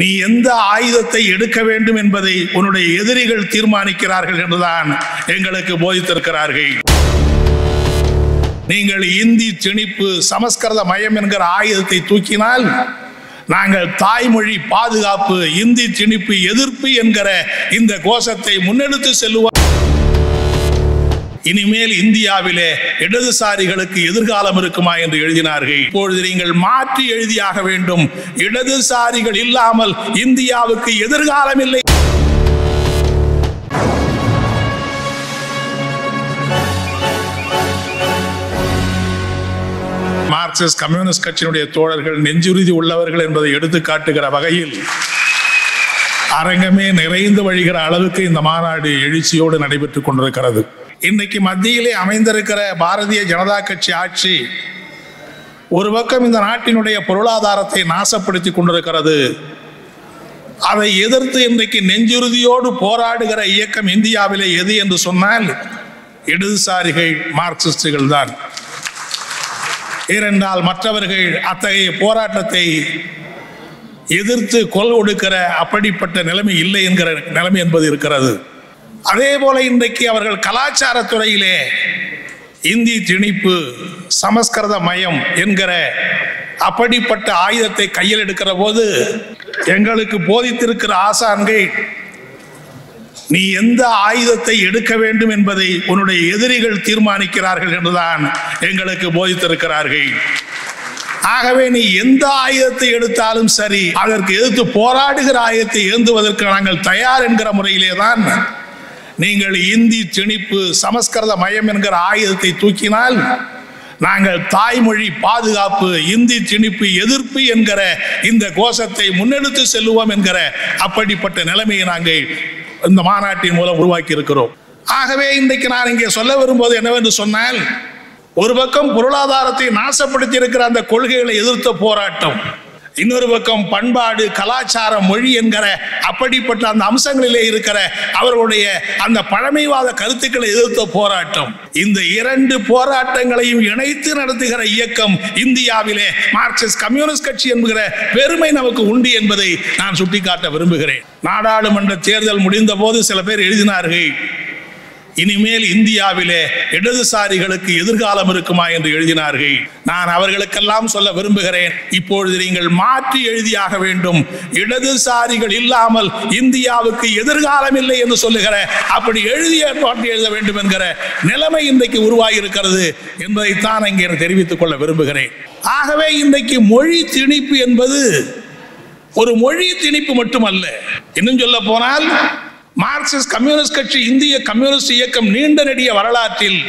நீ எந்த ஆயுதத்தை எடுக்க வேண்டும் என்பதை உன்னுடைய எதிரிகள் தீர்மானிக்கிறார்கள் என்றுதான் எங்களுக்கு போதித்திருக்கிறார்கள். நீங்கள் இந்தி திணிப்பு சமஸ்கிருத மயம் என்கிற ஆயுதத்தை தூக்கினால் நாங்கள் தாய்மொழி பாதுகாப்பு இந்தி திணிப்பு எதிர்ப்பு என்கிற இந்த கோஷத்தை முன்னெடுத்து செல்லுவோம் இனிமேல் இந்தியாவிலே இடதுசாரிகளுக்கு எதிர்காலம் இருக்குமா என்று எழுதினார்கள். இப்பொழுது நீங்கள் மாற்றி எழுதியாக வேண்டும். இடதுசாரிகள் இல்லாமல் இந்தியாவுக்கு எதிர்காலம் இல்லை. மார்க்சிஸ்ட் கம்யூனிஸ்ட் கட்சியினுடைய தோழர்கள் நெஞ்சுறுதி உள்ளவர்கள் என்பதை எடுத்து காட்டுகிற வகையில் அரங்கமே நிறைந்து வழிகிற அளவுக்கு இந்த மாநாடு எழுச்சியோடு நடைபெற்றுக் கொண்டிருக்கிறது. இன்னைக்கு மத்தியிலே அமைந்திருக்கிற பாரதிய ஜனதா கட்சி ஆட்சி ஒரு பக்கம் இந்த நாட்டினுடைய பொருளாதாரத்தை நாசப்படுத்தி கொண்டிருக்கிறது. அதை எதிர்த்து இன்றைக்கு நெஞ்சுறுதியோடு போராடுகிற இயக்கம் இந்தியாவிலே எது என்று சொன்னால் இடதுசாரிகள் மார்க்சிஸ்டுகள் தான். ஏனென்றால் மற்றவர்கள் அத்தகைய போராட்டத்தை எதிர்த்து கொல் கொடுக்கிற அப்படிப்பட்ட நிலைமை இல்லை என்கிற நிலைமை என்பது இருக்கிறது. அதே போல இன்றைக்கு அவர்கள் கலாச்சாரத்துறையிலே இந்தி திணிப்பு சமஸ்கிருத மயம் என்கிற அப்படிப்பட்ட ஆயுதத்தை கையில் எடுக்கிற போது எங்களுக்கு போதித்திருக்கிற ஆசான்கள் நீ எந்த ஆயுதத்தை எடுக்க வேண்டும் என்பதை உன்னுடைய எதிரிகள் தீர்மானிக்கிறார்கள் என்றுதான் எங்களுக்கு போதித்திருக்கிறார்கள். ஆகவே நீ எந்த ஆயுதத்தை எடுத்தாலும் சரி அதற்கு எதிர்த்து போராடுகிற ஆயுதத்தை ஏந்துவதற்கு நாங்கள் தயார் என்கிற முறையிலே தான் நீங்கள் இந்தி திணிப்பு சமஸ்கிருத மயம் என்கிற ஆயுதத்தை தூக்கினால் நாங்கள் தாய்மொழி பாதுகாப்பு இந்தி திணிப்பு எதிர்ப்பு என்கிற இந்த கோஷத்தை முன்னெடுத்து செல்லுவோம் என்கிற அப்படிப்பட்ட நிலைமையை நாங்கள் இந்த மாநாட்டின் மூலம் உருவாக்கி இருக்கிறோம் ஆகவே இன்றைக்கு நான் இங்கே சொல்ல விரும்புவது என்னவென்று சொன்னால் ஒரு பக்கம் பொருளாதாரத்தை நாசப்படுத்தி இருக்கிற அந்த கொள்கைகளை எதிர்த்த போராட்டம் இன்னொரு பக்கம் பண்பாடு கலாச்சாரம் மொழி என்கிற அப்படிப்பட்ட அந்த அம்சங்களிலே இருக்கிற அவர்களுடைய அந்த பழமைவாத கருத்துக்களை எதிர்த்த போராட்டம். இந்த இரண்டு போராட்டங்களையும் இணைத்து நடத்துகிற இயக்கம் இந்தியாவிலே மார்க்சிஸ்ட் கம்யூனிஸ்ட் கட்சி என்கிற பெருமை நமக்கு உண்டு என்பதை நான் சுட்டிக்காட்ட விரும்புகிறேன். நாடாளுமன்ற தேர்தல் முடிந்த போது சில பேர் எழுதினார்கள் இனிமேல் இந்தியாவிலே இடதுசாரிகளுக்கு எதிர்காலம் இருக்குமா என்று எழுதினார்கள். நான் அவர்களுக்கெல்லாம் சொல்ல விரும்புகிறேன். இப்பொழுது நீங்கள் மாற்றி எழுதியாக வேண்டும். இடதுசாரிகள் இல்லாமல் இந்தியாவுக்கு எதிர்காலம் இல்லை என்று சொல்லுகிற அப்படி எழுதிய பாட்டு எழுத வேண்டும் என்கிற நிலைமை இன்றைக்கு உருவாகி இருக்கிறது என்பதைத்தான் இங்கே தெரிவித்துக் கொள்ள விரும்புகிறேன். ஆகவே இன்றைக்கு மொழி திணிப்பு என்பது ஒரு மொழி திணிப்பு மட்டுமல்ல. இன்னும் சொல்ல போனால் மார்க்சிஸ்ட் கம்யூனிஸ்ட் கட்சி இந்திய கம்யூனிஸ்ட் இயக்கம் நீண்ட நெடிய வரலாற்றில்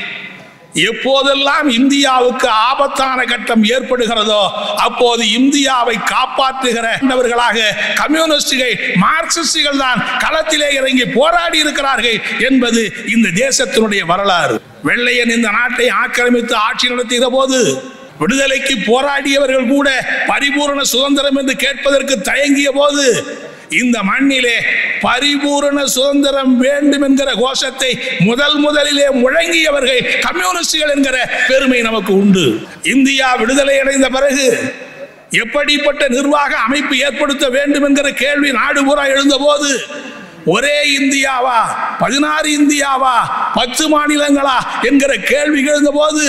எப்போதெல்லாம் இந்தியாவுக்கு ஆபத்தான கட்டம் ஏற்படுகிறதோ அப்போது இந்தியாவை காப்பாற்றுகிறவர்களாக கம்யூனிஸ்டுகள் மார்க்சிஸ்டுகள் தான் களத்திலே இறங்கி போராடி இருக்கிறார்கள் என்பது இந்த தேசத்தினுடைய வரலாறு. வெள்ளையன் இந்த நாட்டை ஆக்கிரமித்து ஆட்சி நடத்துகிற போது விடுதலைக்கு போராடியவர்கள் கூட பரிபூரண சுதந்திரம் என்று கேட்பதற்கு தயங்கிய போது இந்த மண்ணிலே பரிபூரண சுதந்திரம் வேண்டும் என்கிற கோஷத்தை முதல் முதலிலே முழங்கியவர்கள் கம்யூனிஸ்டுகள் என்கிற பெருமை நமக்கு உண்டு. இந்தியா விடுதலை அடைந்த பிறகு எப்படிப்பட்ட நிர்வாக அமைப்பு ஏற்படுத்த வேண்டும் என்கிற கேள்வி நாடு பூரா எழுந்தபோது ஒரே இந்தியாவா பதினாறு இந்தியாவா பத்து மாநிலங்களா என்கிற கேள்வி எழுந்த போது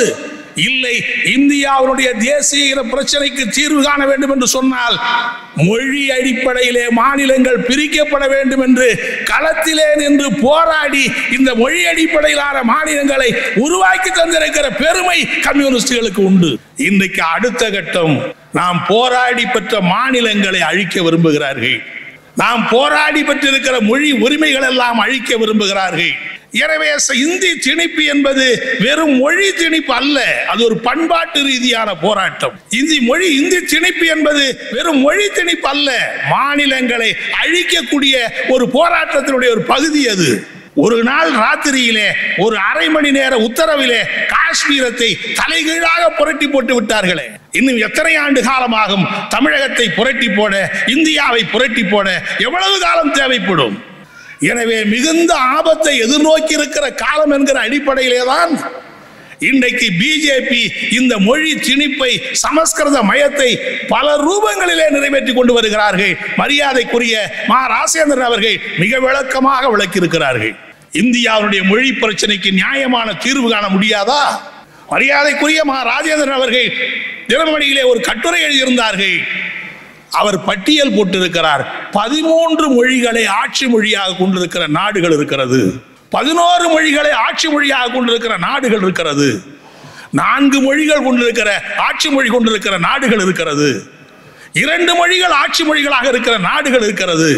இல்லை இந்தியாவுடைய தேசிய இன பிரச்சனைக்கு தீர்வு காண வேண்டும் என்று சொன்னால் மொழி அடிப்படையிலே மாநிலங்கள் பிரிக்கப்பட வேண்டும் என்று களத்திலே நின்று போராடி இந்த மொழி அடிப்படையிலான மாநிலங்களை உருவாக்கி தந்திருக்கிற பெருமை கம்யூனிஸ்டுகளுக்கு உண்டு. இன்றைக்கு அடுத்த கட்டம் நாம் போராடி பெற்ற மாநிலங்களை அழிக்க விரும்புகிறார்கள். நாம் போராடி பெற்றிருக்கிற மொழி உரிமைகள் எல்லாம் அழிக்க விரும்புகிறார்கள். எனவே இந்தி திணிப்பு என்பது வெறும் மொழி திணிப்பு அல்ல. அது ஒரு பண்பாட்டு ரீதியான போராட்டம். இந்தி மொழி இந்தி திணிப்பு என்பது வெறும் மொழி திணிப்பு அல்ல. மாநிலங்களை அழிக்கக்கூடிய ஒரு போராட்டத்தினுடைய ஒரு பகுதி அது. ஒரு நாள் ராத்திரியிலே ஒரு அரை மணி நேர உத்தரவிலே காஷ்மீரத்தை தலைகீழாக புரட்டி போட்டு விட்டார்களே. இன்னும் எத்தனை ஆண்டு காலமாகும் தமிழகத்தை புரட்டி போட இந்தியாவை புரட்டி போட எவ்வளவு காலம் தேவைப்படும்? எனவே மிகுந்த ஆபத்தை எதிர்நோக்கி இருக்கிற காலம் என்கிற அடிப்படையிலே தான் இன்றைக்கு பிஜேபி இந்த மொழி திணிப்பை சமஸ்கிருத மயத்தை பல ரூபங்களிலே நிறைவேற்றி கொண்டு வருகிறார்கள். மரியாதைக்குரிய மா. ராசேந்திரன் அவர்கள் மிக விளக்கமாக விளக்கியிருக்கிறார்கள். இந்தியாவுடைய மொழி பிரச்சனைக்கு நியாயமான தீர்வு காண முடியாதா? மரியாதைக்குரிய மா. ராஜேந்திரன் அவர்கள் தினமணியிலே ஒரு கட்டுரை எழுதியிருந்தார்கள். அவர் பட்டியல் போட்டிருக்கிறார். பதிமூன்று மொழிகளை ஆட்சி மொழியாக கொண்டிருக்கிற நாடுகள் இருக்கிறது. பதினோரு மொழிகளை ஆட்சி மொழியாக கொண்டிருக்கிற நாடுகள் இருக்கிறது. நான்கு மொழிகள் கொண்டிருக்கிற ஆட்சி மொழி கொண்டிருக்கிற நாடுகள் இருக்கிறது. இரண்டு மொழிகள் ஆட்சி மொழிகளாக இருக்கிற நாடுகள் இருக்கிறது.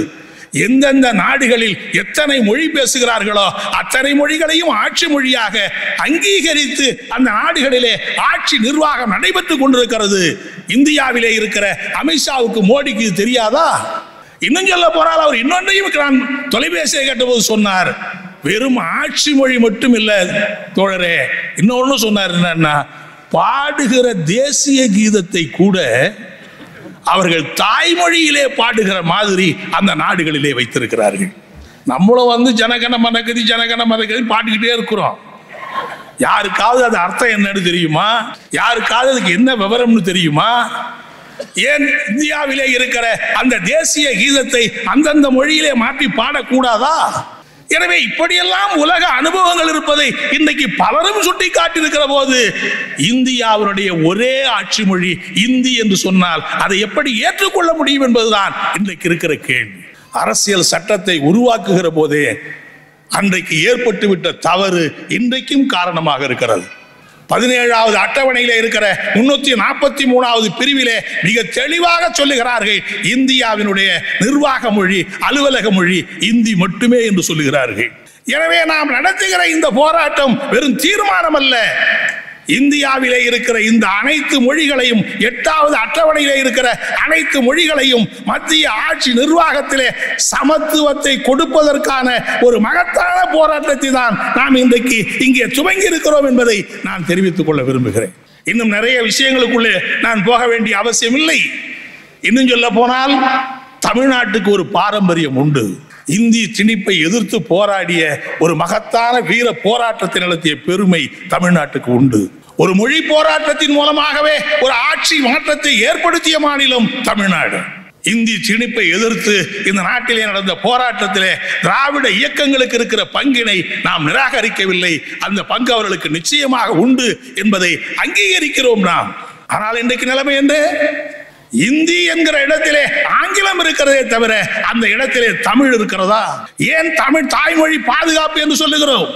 எந்தெந்த நாடுகளில் எத்தனை மொழி பேசுகிறார்களோ அத்தனை மொழிகளையும் ஆட்சி மொழியாக அங்கீகரித்து அந்த நாடுகளிலே ஆட்சி நிர்வாகம் நடைபெற்றுக் கொண்டிருக்கிறது. இந்தியாவிலே இருக்கிற அமித்ஷாவுக்கு மோடிக்கு தெரியாதா? இன்னும் சொல்ல போனால் அவர் இன்னொன்றையும் நான் தொலைபேசியை கேட்டபோது சொன்னார். வெறும் ஆட்சி மொழி மட்டும் இல்லை தோழரே. இன்னொன்னு சொன்னார் என்னன்னா பாடுகிற தேசிய கீதத்தை கூட அவர்கள் தாய்மொழியிலே பாடுகிற மாதிரி அந்த நாடுகளிலே வைத்திருக்கிறார்கள். நம்மளும் வந்து ஜனகன மனகதி ஜனகன மனகதி பாடிக்கிட்டே இருக்கிறோம். யாருக்காவது அது அர்த்தம் என்னன்னு தெரியுமா? யாருக்காவது அதுக்கு என்ன விவரம்னு தெரியுமா? ஏன் இந்தியாவிலே இருக்கிற அந்த தேசிய கீதத்தை அந்தந்த மொழியிலே மாற்றி பாடக்கூடாதா? எனவே இப்படியெல்லாம் உலக அனுபவங்கள் இருப்பதை இன்றைக்கு பலரும் சுட்டி காட்டியிருக்கிற போது இந்தியாவினுடைய ஒரே ஆட்சி மொழி இந்தி என்று சொன்னால் அதை எப்படி ஏற்றுக்கொள்ள முடியும் என்பதுதான் இன்றைக்கு இருக்கிற கேள்வி. அரசியல் சட்டத்தை உருவாக்குகிற போதே அன்றைக்கு ஏற்பட்டுவிட்ட தவறு இன்றைக்கும் காரணமாக இருக்கிறது. பதினேழாவது அட்டவணையில இருக்கிற முன்னூத்தி நாற்பத்தி மூணாவது பிரிவிலே மிக தெளிவாக சொல்லுகிறார்கள் இந்தியாவினுடைய நிர்வாக மொழி அலுவலக மொழி இந்தி மட்டுமே என்று சொல்லுகிறார்கள். எனவே நாம் நடத்துகிற இந்த போராட்டம் வெறும் தீர்மானம் அல்ல இந்தியாவிலே இருக்கிற இந்த அனைத்து மொழிகளையும் எட்டாவது அட்டவணையிலே இருக்கிற அனைத்து மொழிகளையும் மத்திய ஆட்சி நிர்வாகத்திலே சமத்துவத்தை கொடுப்பதற்கான ஒரு மகத்தான போராட்டத்தை தான் நாம் இன்றைக்கு இங்கே துவங்கி இருக்கிறோம் என்பதை நான் தெரிவித்துக் கொள்ள விரும்புகிறேன். இன்னும் நிறைய விஷயங்களுக்குள்ளே நான் போக வேண்டிய அவசியம் இல்லை இன்னும் சொல்ல போனால் தமிழ்நாட்டுக்கு ஒரு பாரம்பரியம் உண்டு. இந்தி திணிப்பை எதிர்த்து போராடிய ஒரு மகத்தான வீர போராட்டத்தை நடத்திய பெருமை தமிழ்நாட்டுக்கு உண்டு. ஒரு மொழி போராட்டத்தின் மூலமாகவே ஒரு ஆட்சி மாற்றத்தை ஏற்படுத்திய மாநிலம் தமிழ்நாடு. இந்தி திணிப்பை எதிர்த்து இந்த நாட்டிலே நடந்த போராட்டத்திலே திராவிட இயக்கங்களுக்கு இருக்கிற பங்கினை நாம் நிராகரிக்கவில்லை. அந்த பங்கு அவர்களுக்கு நிச்சயமாக உண்டு என்பதை அங்கீகரிக்கிறோம் நாம். ஆனால் இன்றைக்கு நிலைமை என்று இந்தி என்கிற இடத்திலே ஆங்கிலம் இருக்கிறதே தவிர அந்த இடத்திலே தமிழ் இருக்கிறதா? ஏன் தமிழ் தாய்மொழி பாதுகாப்பு என்று சொல்லுகிறோம்?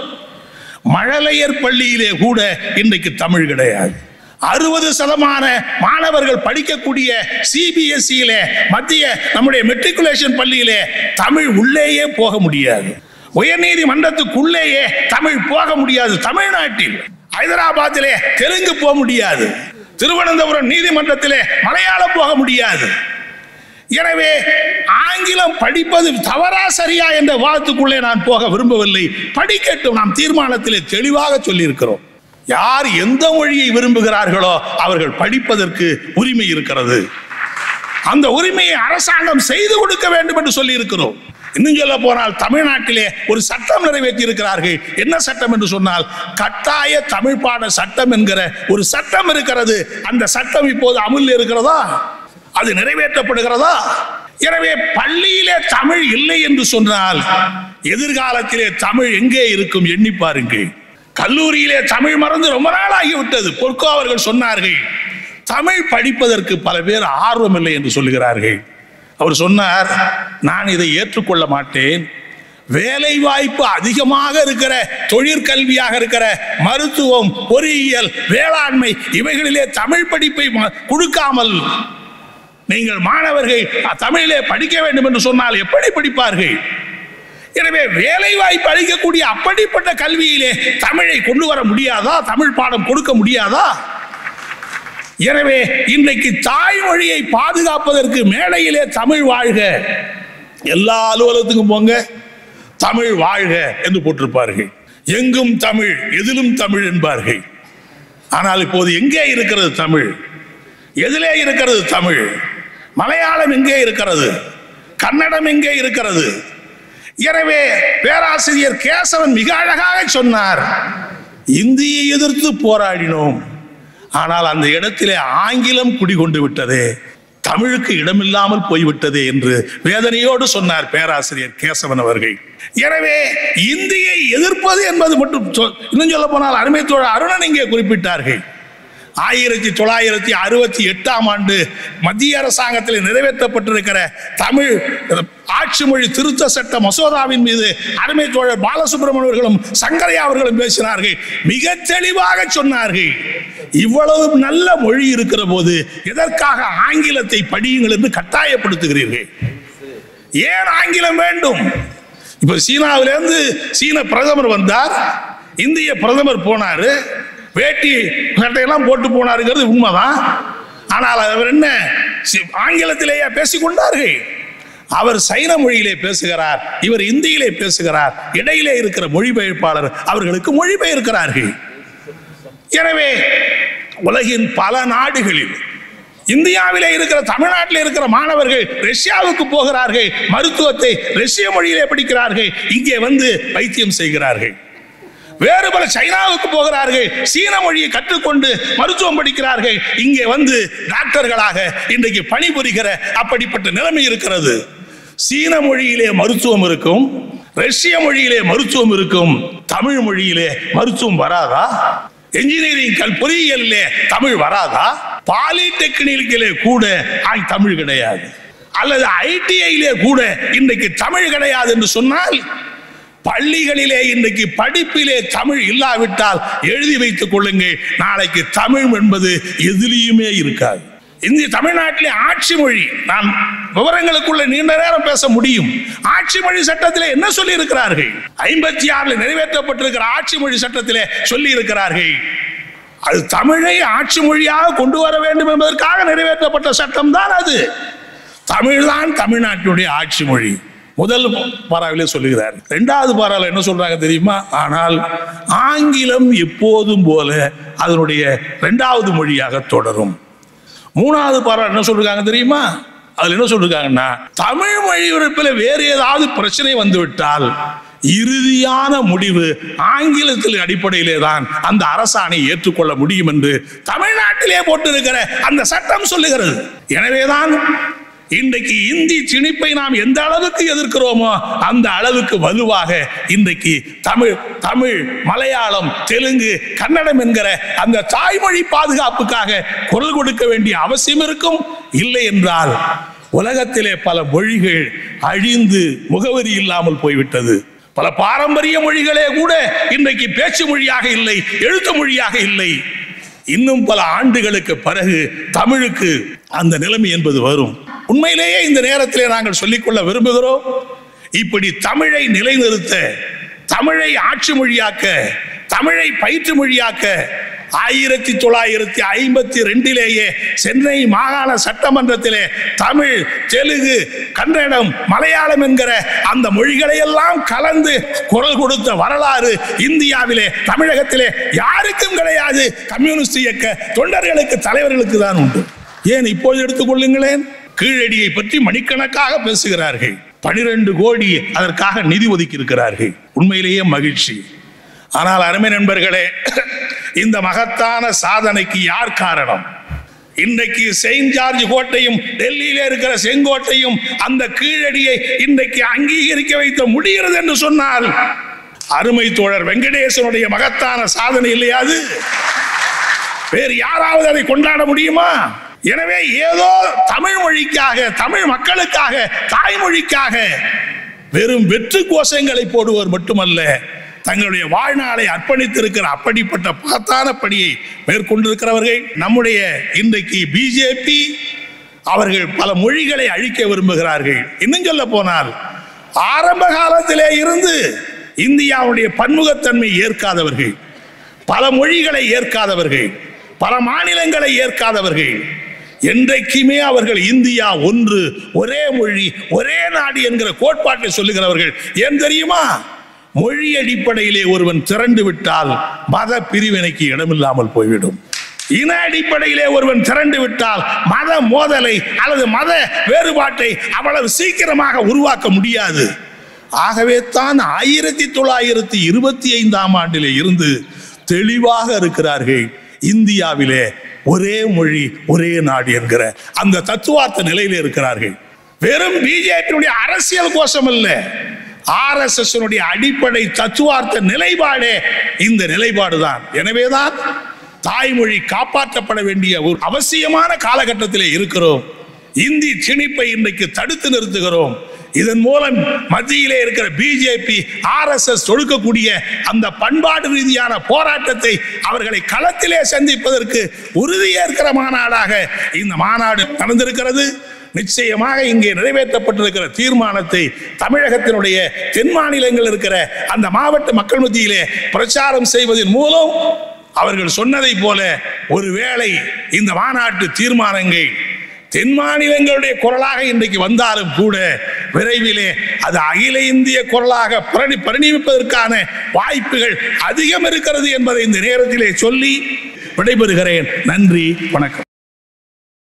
மழலையர் பள்ளியிலே கூட இன்றைக்கு தமிழ் கிடையாது. அறுபது சதமான மாணவர்கள் படிக்கக்கூடிய சிபிஎஸ்இல மத்திய நம்முடைய மெட்ரிகுலேஷன் பள்ளியிலே தமிழ் உள்ளேயே போக முடியாது. உயர்நீதிமன்றத்துக்குள்ளேயே தமிழ் போக முடியாது தமிழ்நாட்டில். ஹைதராபாத்திலே தெலுங்கு போக முடியாது. திருவனந்தபுரம் நீதிமன்றத்திலே மலையாளம் போக முடியாது. எனவே ஆங்கிலம் படிப்பது தவறா சரியா என்ற வாதத்துக்குள்ளே நான் போக விரும்பவில்லை. படிக்கட்டும் நாம் தீர்மானத்திலே தெளிவாக சொல்லியிருக்கிறோம். யார் எந்த மொழியை விரும்புகிறார்களோ அவர்கள் படிப்பதற்கு உரிமை இருக்கிறது. அந்த உரிமையை அரசாங்கம் செய்து கொடுக்க வேண்டும் என்று சொல்லி இருக்கிறோம் இன்னும் சொல்ல போனால் தமிழ்நாட்டிலே ஒரு சட்டம் நிறைவேற்றி இருக்கிறார்கள் என்ன சட்டம் என்று சொன்னால் கட்டாய தமிழ் பாட சட்டம் என்கிற ஒரு சட்டம் இருக்கிறது. அந்த சட்டம் இப்போது அமுல் இருக்கிறதா? அது நிறைவேற்றப்படுகிறதா? எனவே பள்ளியிலே தமிழ் இல்லை என்று சொன்னால் எதிர்காலத்திலே தமிழ் எங்கே இருக்கும் எண்ணி பாருங்கள். கல்லூரியிலே தமிழ் மறந்து ரொம்ப நாள் ஆகிவிட்டது பொற்கோ அவர்கள் சொன்னார்கள் தமிழ் படிப்பதற்கு பல பேர் ஆர்வம் இல்லை என்று சொல்லுகிறார்கள். அவர் சொன்னார் நான் இதை ஏற்றுக்கொள்ள மாட்டேன். வேலை வாய்ப்பு அதிகமாக இருக்கிற தொழிற்கல்வியாக இருக்கிற மருத்துவம் பொறியியல் வேளாண்மை இவைகளிலே தமிழ் படிப்பை கொடுக்காமல் நீங்கள் மாணவர்கள் தமிழிலே படிக்க வேண்டும் என்று சொன்னால் எப்படி படிப்பார்கள்? எனவே வேலை வாய்ப்பு அளிக்கக்கூடிய அப்படிப்பட்ட கல்வியிலே தமிழை கொண்டு வர முடியாதா? தமிழ் பாடம் கொடுக்க முடியாதா? எனவே இன்றைக்கு தாய்மொழியை பாதுகாப்பதற்கு மேடையிலே தமிழ் வாழ்க. எல்லா அலுவலகத்துக்கும் போங்க. தமிழ் வாழ்க என்று போட்டிருப்பார்கள். எங்கும் தமிழ் எதிலும் தமிழ் என்பார்கள். ஆனால் இப்போது எங்கே இருக்கிறது தமிழ்? எதிலே இருக்கிறது தமிழ். மலையாளம் எங்கே இருக்கிறது? கன்னடம் எங்கே இருக்கிறது? எனவே பேராசிரியர் கேசவன் மிக அழகாக சொன்னார். இந்தியை எதிர்த்து போராடினோம். ஆனால் அந்த இடத்திலே ஆங்கிலம் குடிகொண்டு விட்டதே தமிழுக்கு இடமில்லாமல் போய்விட்டது என்று வேதனையோடு சொன்னார் பேராசிரியர் கேசவன் அவர்கள். எனவே இந்தியை எதிர்ப்பது என்பது மட்டும் இன்னும் சொல்ல போனால் அருமை தோழர் அருணன் இங்கே குறிப்பிட்டார்கள். ஆயிரத்தி தொள்ளாயிரத்தி அறுபத்தி எட்டாம் ஆண்டு மத்திய அரசாங்கத்தில் நிறைவேற்றப்பட்டிருக்கிற தமிழ் ஆட்சி மொழி திருத்த சட்ட மசோதாவின் மீது அருமை தோழர் பாலசுப்ரமணியம் அவர்களும் சங்கரையா அவர்களும் பேசினார்கள். மிக தெளிவாக சொன்னார்கள். இவ்வளவு நல்ல மொழி இருக்கிற போது எதற்காக ஆங்கிலத்தை படியுங்கள் என்று கட்டாயப்படுத்துகிறீர்கள்? ஏன் ஆங்கிலம் வேண்டும்? இப்ப சீனாவிலிருந்து சீன பிரதமர் வந்தார். இந்திய பிரதமர் போனாரு. வேட்டி சட்டையெல்லாம் போட்டு போனாருங்கிறது உண்மைதான். ஆனால் அவர் என்ன ஆங்கிலத்திலேயே பேசிக்கொண்டார்கள். அவர் சைன மொழியிலே பேசுகிறார் இவர் இந்தியிலே பேசுகிறார் இடையிலே இருக்கிற மொழிபெயர்ப்பாளர் அவர்களுக்கு மொழிபெயர்க்கிறார்கள். எனவே உலகின் பல நாடுகளில் இந்தியாவிலே இருக்கிற தமிழ்நாட்டில் இருக்கிற மாணவர்கள் ரஷ்யாவுக்கு போகிறார்கள் மருத்துவத்தை ரஷ்ய மொழியிலே படிக்கிறார்கள் இங்கே வந்து வைத்தியம் செய்கிறார்கள். வேறு பல சைனாவுக்கு போகிறார்கள். சீன மொழியை கற்றுக்கொண்டு மருத்துவம் படிக்கிறார்கள். இங்கே வந்து டாக்டர்களாக இன்றைக்கு பணிபுரிகிற அப்படிப்பட்ட நிலைமை இருக்கிறது. சீன மொழியிலே மருத்துவம் இருக்கும். ரஷ்ய மொழியிலே மருத்துவம் இருக்கும். தமிழ் மொழியிலே மருத்துவம் வராதா? என்ஜினியரிங் கல் பொறியியலிலே தமிழ் வராதா? பாலிடெக்னிக்கிலே கூட ஆய் தமிழ் கிடையாது. அல்லது ஐடிஐயிலே கூட இன்றைக்கு தமிழ் கிடையாது என்று சொன்னால் பள்ளிகளிலே இன்றைக்கு படிப்பிலே தமிழ் இல்லாவிட்டால் எழுதி வைத்துக் கொள்ளுங்கள். நாளைக்கு தமிழ் என்பது எதிலையுமே இருக்காது. இந்திய தமிழ்நாட்டிலே ஆட்சி மொழி நான் விவரங்களுக்குள்ள நீண்ட நேரம் பேச முடியும். ஆட்சி மொழி சட்டத்திலே என்ன சொல்லி இருக்கிறார்கள் ஐம்பத்தி ஆறில் நிறைவேற்றப்பட்டிருக்கிற ஆட்சி மொழி சட்டத்திலே சொல்லி இருக்கிறார்கள் அது தமிழை ஆட்சி மொழியாக கொண்டு வர வேண்டும் என்பதற்காக நிறைவேற்றப்பட்ட சட்டம் தான் அது. தமிழ்தான் தமிழ்நாட்டினுடைய ஆட்சி மொழி. முதல் பாராவிலே சொல்லுகிறார். ரெண்டாவது பாராவில் என்ன சொல்றாங்க தெரியுமா? ஆனால் ஆங்கிலம் எப்போதும் போல அதனுடைய ரெண்டாவது மொழியாக தொடரும். மூணாவது பாரா என்ன சொல்றாங்க தெரியுமா? அதுல என்ன சொல்றாங்கன்னா தமிழ் மொழி உறுப்பில் வேறு ஏதாவது பிரச்சனை வந்துவிட்டால் இறுதியான முடிவு ஆங்கிலத்தில் அடிப்படையிலே தான் அந்த அரசாணை ஏற்றுக்கொள்ள முடியும் என்று தமிழ்நாட்டிலே போட்டிருக்கிற அந்த சட்டம் சொல்லுகிறது. எனவேதான் இன்றைக்கு இந்தி திணிப்பை நாம் எந்த அளவுக்கு எதிர்க்கிறோமோ அந்த அளவுக்கு வலுவாக இன்றைக்கு தமிழ் தமிழ் மலையாளம் தெலுங்கு கன்னடம் என்கிற அந்த தாய்மொழி பாதுகாப்புக்காக குரல் கொடுக்க வேண்டிய அவசியம் இருக்கும்? இல்லை என்றால் உலகத்திலே பல மொழிகள் அழிந்து முகவரி இல்லாமல் போய்விட்டது. பல பாரம்பரிய மொழிகளே கூட இன்றைக்கு பேச்சு மொழியாக இல்லை எழுத்து மொழியாக இல்லை. இன்னும் பல ஆண்டுகளுக்கு பிறகு தமிழுக்கு அந்த நிலைமை என்பது வரும். உண்மையிலேயே இந்த நேரத்திலே நாங்கள் சொல்லிக்கொள்ள விரும்புகிறோம். இப்படி தமிழை நிலைநிறுத்த தமிழை ஆட்சி மொழியாக்க தமிழை பயிற்று மொழியாக்க ஆயிரத்தி தொள்ளாயிரத்தி ஐம்பத்தி ரெண்டிலேயே சென்னை மாகாண சட்டமன்றத்திலே தமிழ் தெலுங்கு கன்னடம் மலையாளம் என்கிற அந்த மொழிகளையெல்லாம் கலந்து குரல் கொடுத்த வரலாறு இந்தியாவிலே தமிழகத்திலே யாருக்கும் கிடையாது. கம்யூனிஸ்ட் இயக்க தொண்டர்களுக்கு தலைவர்களுக்கு தான் உண்டு. ஏன் இப்போது எடுத்துக்கொள்ளுங்களேன் கீழடியை பற்றி மணிக்கணக்காக பேசுகிறார்கள். பனிரெண்டு கோடி அதற்காக நிதி ஒதுக்கி இருக்கிறார்கள் உண்மையிலேயே மகிழ்ச்சி. ஆனால் அருமை நண்பர்களே இந்த மகத்தான சாதனைக்கு யார் காரணம்? இன்றைக்கு செயின்ட் ஜார்ஜ் கோட்டையும் டெல்லியில இருக்கிற செங்கோட்டையும் அந்த கீழடியை இன்றைக்கு அங்கீகரிக்க வைத்த முடிகிறது என்று சொன்னால் அருமை தோழர் வெங்கடேசனுடைய மகத்தான சாதனை இல்லையாது வேறு யாராவது அதை கொண்டாட முடியுமா? எனவே ஏதோ தமிழ் மொழிக்காக தமிழ் மக்களுக்காக தாய்மொழிக்காக வெறும் வெற்று கோஷங்களை போடுவர் மட்டுமல்ல தங்களுடைய வாழ்நாளை அர்ப்பணித்திருக்கிற அப்படிப்பட்ட பார்த்தான பணியை மேற்கொண்டிருக்கிறவர்கள் நம்முடைய இன்றைக்கு பிஜேபி அவர்கள் பல மொழிகளை அழிக்க விரும்புகிறார்கள். இன்னும் சொல்ல போனால் ஆரம்ப காலத்திலே இருந்து இந்தியாவுடைய பன்முகத்தன்மை ஏற்காதவர்கள் பல மொழிகளை ஏற்காதவர்கள் பல மாநிலங்களை ஏற்காதவர்கள் என்றைக்குமே அவர்கள் இந்தியா ஒன்று ஒரே மொழி ஒரே நாடு என்கிற கோட்பாட்டை சொல்லுகிறவர்கள். ஏன் தெரியுமா? மொழி அடிப்படையிலே ஒருவன் திரண்டு விட்டால் மத பிரிவினைக்கு இடமில்லாமல் போய்விடும். இன அடிப்படையிலே ஒருவன் திரண்டு விட்டால் மத மோதலை அல்லது மத வேறுபாட்டை அவ்வளவு சீக்கிரமாக உருவாக்க முடியாது. ஆகவே தான் ஆயிரத்தி தொள்ளாயிரத்தி இருபத்தி ஐந்தாம் ஆண்டிலே இருந்து தெளிவாக இருக்கிறார்கள் இந்தியாவிலே ஒரே மொழி ஒரே நாடு என்கிற அந்த தத்துவார்த்த நிலையில் இருக்கிறார்கள். வெறும் பிஜேபியுடைய அரசியல் கோஷம் அல்ல ஆர்எஸ்எஸ் அடிப்படை தத்துவார்த்த நிலைப்பாடே இந்த நிலைப்பாடுதான். எனவேதான் தாய்மொழி காப்பாற்றப்பட வேண்டிய ஒரு அவசியமான காலகட்டத்திலே இருக்கிறோம். இந்தி திணிப்பை இன்றைக்கு தடுத்து நிறுத்துகிறோம். இதன் மூலம் மத்தியிலே இருக்கிற பிஜேபி ஆர்எஸ்எஸ் தொடுக்கக்கூடிய அந்த பண்பாடு ரீதியான போராட்டத்தை அவர்களை களத்திலே சந்திப்பதற்கு உறுதியேற்கிற மாநாடாக இந்த மாநாடு நடந்திருக்கிறது. நிச்சயமாக இங்கே நிறைவேற்றப்பட்டிருக்கிற தீர்மானத்தை தமிழகத்தினுடைய தென் மாநிலங்கள் இருக்கிற அந்த மாவட்ட மக்கள் மத்தியிலே பிரச்சாரம் செய்வதன் மூலம் அவர்கள் சொன்னதை போல ஒருவேளை இந்த மாநாட்டு தீர்மானங்கள் தென் மாநிலங்களுடைய குரலாக இன்றைக்கு வந்தாலும் கூட விரைவிலே அது அகில இந்திய குரலாக பரணி பரிணமிப்பதற்கான வாய்ப்புகள் அதிகம் இருக்கிறது என்பதை இந்த நேரத்திலே சொல்லி விடைபெறுகிறேன். நன்றி வணக்கம்.